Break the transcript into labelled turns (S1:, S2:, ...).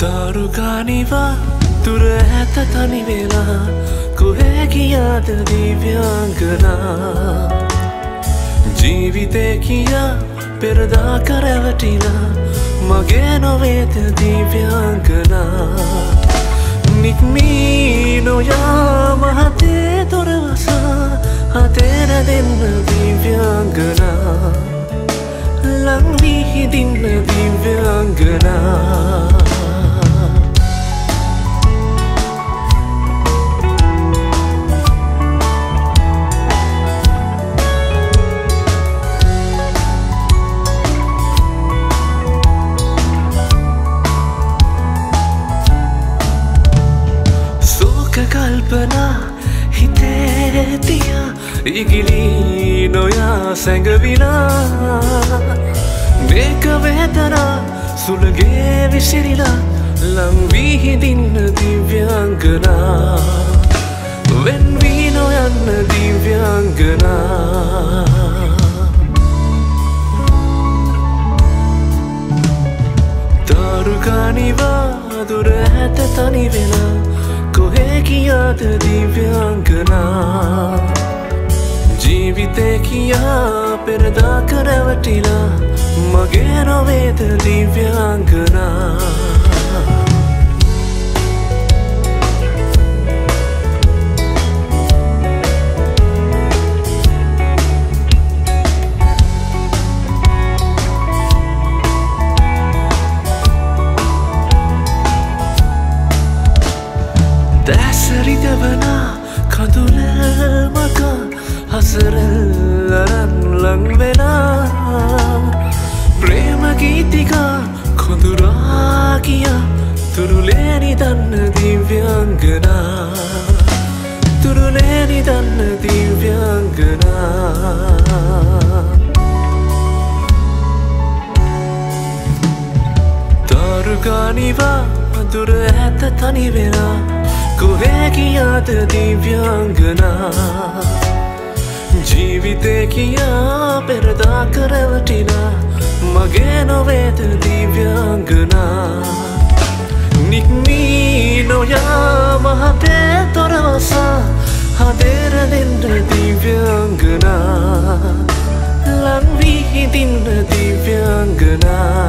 S1: ගනිවා තුර ඇත තනිවෙලා කොහැ කියාද දිව්‍යංගනා? ජීවිතය කියා පෙරදා කරැවටිලා මගේ නොවේත දිව්‍යංගනා? නික්මී නොයා මහතේ තොරවසා හතේර දෙන්න දිව්‍යංගනා. ලංවී හිදින්න දිව්‍යංගනා. කල්පනා හිතේතිය ඉගිලී නොයා සැඟවිලා මේක වේදනා සුළගේ විසිරිලා ලංවීහිදින්න දිව්‍යංගනා. වෙන්වී නොයන්න දිව්‍යංගනා. තාරුකානිවා දුර ඇත තනි වෙලා කොහේ කියාද දිව්‍යංගනා? ජීවිතය කියා පෙරදා කරවටිලා මගේ නොවේද දිව්‍යංගනා? දැසරිදවනා කඳුල මක හසරල් අරන් ලංවෙලා ප්‍රේමගීතිකා කොඳුරා කියා තුරුලේනි දන්න දිව්‍යංගනා. තුරුලේනි දන්න දිව්‍යංගනා. තාරුගානිවා දුර ඇත තනිවෙලා කුරැකියාත දිව්‍යංගනා? ජීවිතය කියා පෙරදා කරවටිනා. මගේ නොවේත දිව්‍යංගනා? නික්මී නොයා මහතේ තොරවසා හදේරලෙන්ට දිව්‍යංගනා. ලංවී හිතින්න දිව්‍යංගනා.